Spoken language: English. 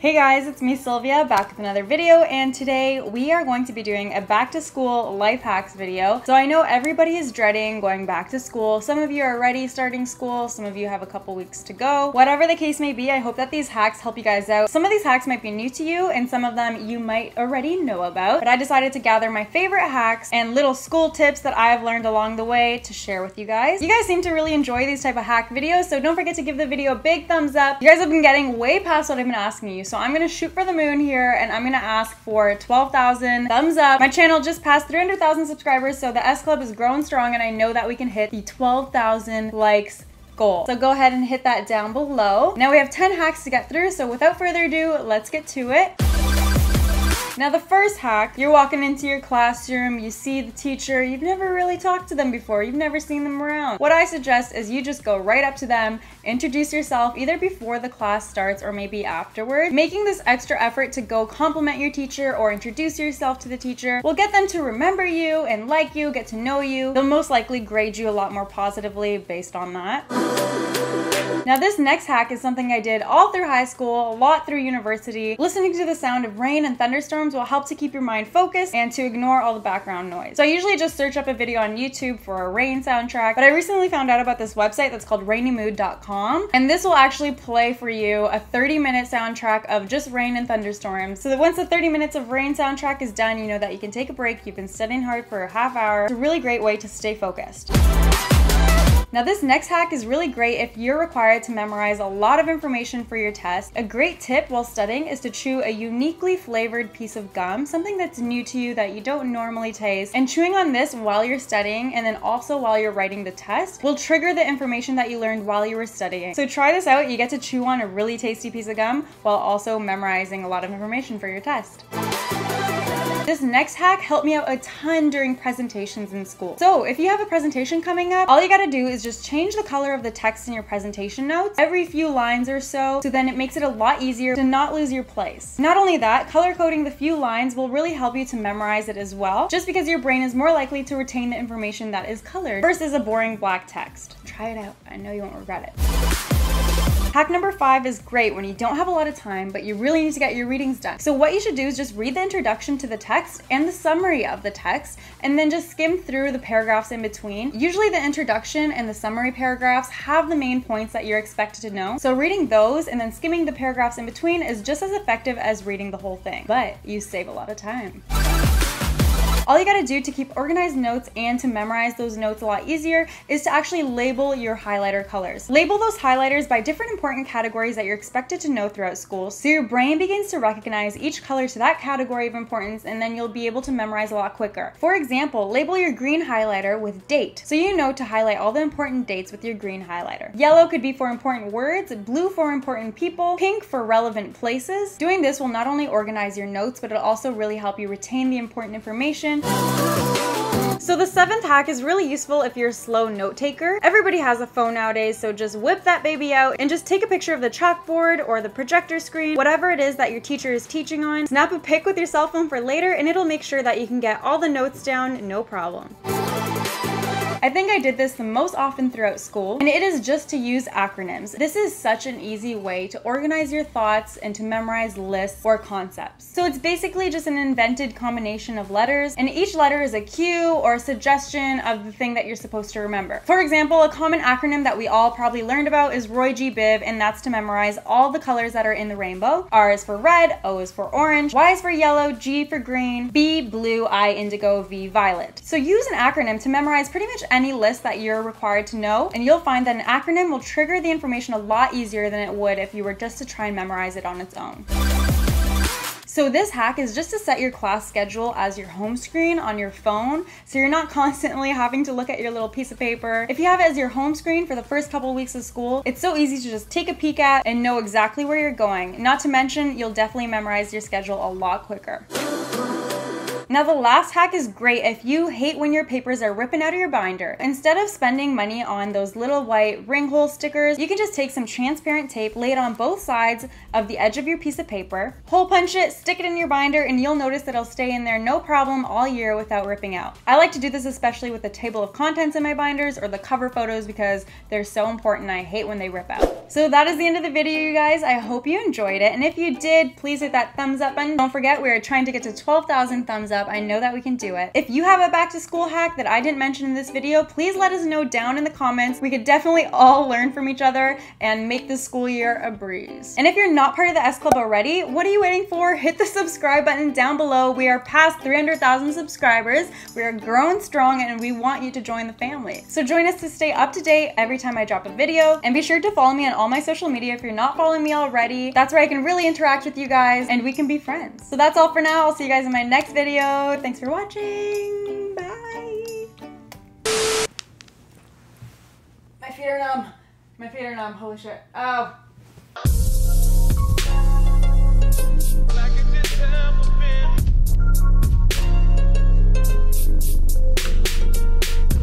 Hey guys, it's me Sylvia back with another video and today we are going to be doing a back to school life hacks video. So I know everybody is dreading going back to school. Some of you are already starting school, some of you have a couple weeks to go. Whatever the case may be, I hope that these hacks help you guys out. Some of these hacks might be new to you and some of them you might already know about, but I decided to gather my favorite hacks and little school tips that I have learned along the way to share with you guys. You guys seem to really enjoy these type of hack videos, so don't forget to give the video a big thumbs up. You guys have been getting way past what I've been asking you, so I'm gonna shoot for the moon here and I'm gonna ask for 12,000 thumbs up. My channel just passed 300,000 subscribers, so the S Club is growing strong and I know that we can hit the 12,000 likes goal. So go ahead and hit that down below. Now we have 10 hacks to get through, so without further ado, let's get to it. Now the first hack, you're walking into your classroom, you see the teacher, you've never really talked to them before, you've never seen them around. What I suggest is you just go right up to them, introduce yourself either before the class starts or maybe afterward. Making this extra effort to go compliment your teacher or introduce yourself to the teacher will get them to remember you and like you, get to know you. They'll most likely grade you a lot more positively based on that. Now this next hack is something I did all through high school, a lot through university. Listening to the sound of rain and thunderstorms will help to keep your mind focused and to ignore all the background noise. So I usually just search up a video on YouTube for a rain soundtrack, but I recently found out about this website that's called rainymood.com, and this will actually play for you a 30 minute soundtrack of just rain and thunderstorms. So that once the 30 minutes of rain soundtrack is done, you know that you can take a break, you've been studying hard for a half hour. It's a really great way to stay focused. Now this next hack is really great if you're required to memorize a lot of information for your test. A great tip while studying is to chew a uniquely flavored piece of gum, something that's new to you that you don't normally taste. And chewing on this while you're studying and then also while you're writing the test will trigger the information that you learned while you were studying. So try this out. You get to chew on a really tasty piece of gum while also memorizing a lot of information for your test. This next hack helped me out a ton during presentations in school. So if you have a presentation coming up, all you gotta do is just change the color of the text in your presentation notes every few lines or so, so then it makes it a lot easier to not lose your place. Not only that, color coding the few lines will really help you to memorize it as well, just because your brain is more likely to retain the information that is colored versus a boring black text. Try it out, I know you won't regret it. Hack number five is great when you don't have a lot of time, but you really need to get your readings done. So what you should do is just read the introduction to the text and the summary of the text, and then just skim through the paragraphs in between. Usually the introduction and the summary paragraphs have the main points that you're expected to know. So reading those and then skimming the paragraphs in between is just as effective as reading the whole thing, but you save a lot of time. All you gotta do to keep organized notes and to memorize those notes a lot easier is to actually label your highlighter colors. Label those highlighters by different important categories that you're expected to know throughout school so your brain begins to recognize each color to that category of importance and then you'll be able to memorize a lot quicker. For example, label your green highlighter with date so you know to highlight all the important dates with your green highlighter. Yellow could be for important words, blue for important people, pink for relevant places. Doing this will not only organize your notes but it'll also really help you retain the important information so the seventh hack is really useful if you're a slow note taker. Everybody has a phone nowadays, so just whip that baby out and just take a picture of the chalkboard or the projector screen, whatever it is that your teacher is teaching on. Snap a pic with your cell phone for later and it'll make sure that you can get all the notes down, no problem. I think I did this the most often throughout school, and it is just to use acronyms. This is such an easy way to organize your thoughts and to memorize lists or concepts. So it's basically just an invented combination of letters, and each letter is a cue or a suggestion of the thing that you're supposed to remember. For example, a common acronym that we all probably learned about is Roy G. Biv, and that's to memorize all the colors that are in the rainbow. R is for red, O is for orange, Y is for yellow, G for green, B blue, I indigo, V violet. So use an acronym to memorize pretty much any list that you're required to know, and you'll find that an acronym will trigger the information a lot easier than it would if you were just to try and memorize it on its own. So this hack is just to set your class schedule as your home screen on your phone so you're not constantly having to look at your little piece of paper. If you have it as your home screen for the first couple of weeks of school, it's so easy to just take a peek at and know exactly where you're going. Not to mention, you'll definitely memorize your schedule a lot quicker. Now the last hack is great if you hate when your papers are ripping out of your binder. Instead of spending money on those little white ring hole stickers, you can just take some transparent tape, lay it on both sides of the edge of your piece of paper, hole punch it, stick it in your binder, and you'll notice that it'll stay in there no problem all year without ripping out. I like to do this especially with the table of contents in my binders or the cover photos because they're so important. I hate when they rip out. So that is the end of the video, you guys. I hope you enjoyed it. And if you did, please hit that thumbs up button. Don't forget, we are trying to get to 12,000 thumbs up. I know that we can do it. If you have a back to school hack that I didn't mention in this video, please let us know down in the comments. We could definitely all learn from each other and make this school year a breeze. And if you're not part of the S Club already, what are you waiting for? Hit the subscribe button down below. We are past 300,000 subscribers. We are growing strong and we want you to join the family. So join us to stay up to date every time I drop a video. And be sure to follow me on all my social media if you're not following me already. That's where I can really interact with you guys and we can be friends. So that's all for now. I'll see you guys in my next video episode. Thanks for watching. Bye. My feet are numb. My feet are numb. Holy shit. Oh.